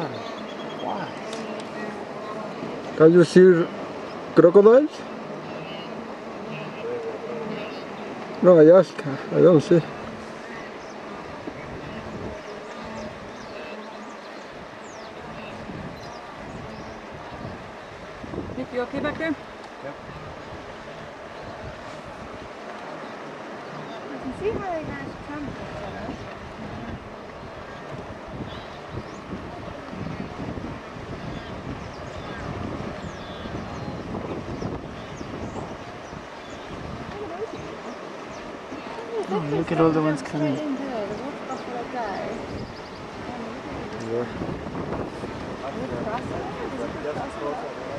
Why? Can you see crocodiles? No, I ask. I don't see. Nick, you okay back there? Yeah. I can see where. Each other. look at all the ones coming. Straight into there. There's one buffalo guy. Is it crossing there? Does it go crossing there?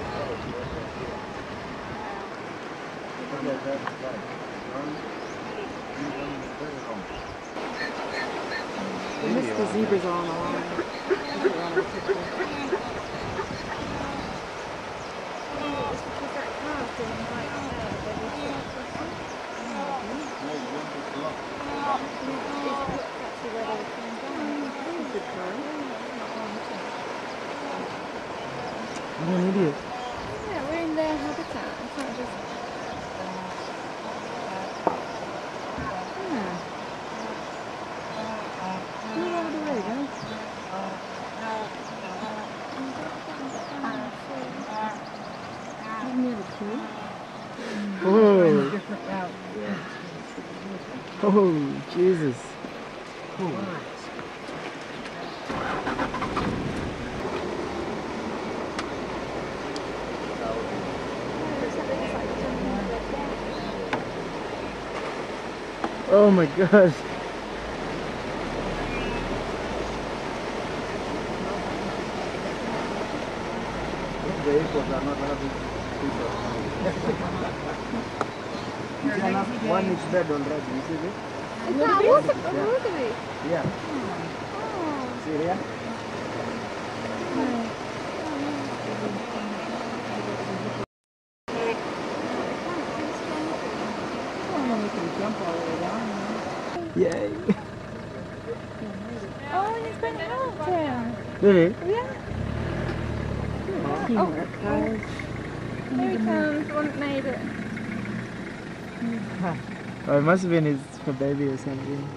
I miss the zebras all on the line. It's because that car's doing right there. They were actually where they were coming down. What an idiot. Yeah, we're in their habitat. I can't just. Hmm. Yeah. Move over the way, guys. Not. Oh, oh, Jesus. Oh my gosh. One is dead already, you see this? Is that a water, a wildebeest? Yeah. Oh. See here? Oh. Yay. Oh, and it's been helped him. Really? Yeah. Oh, oh, here he comes. The one that made it. Oh, it must have been his baby or something.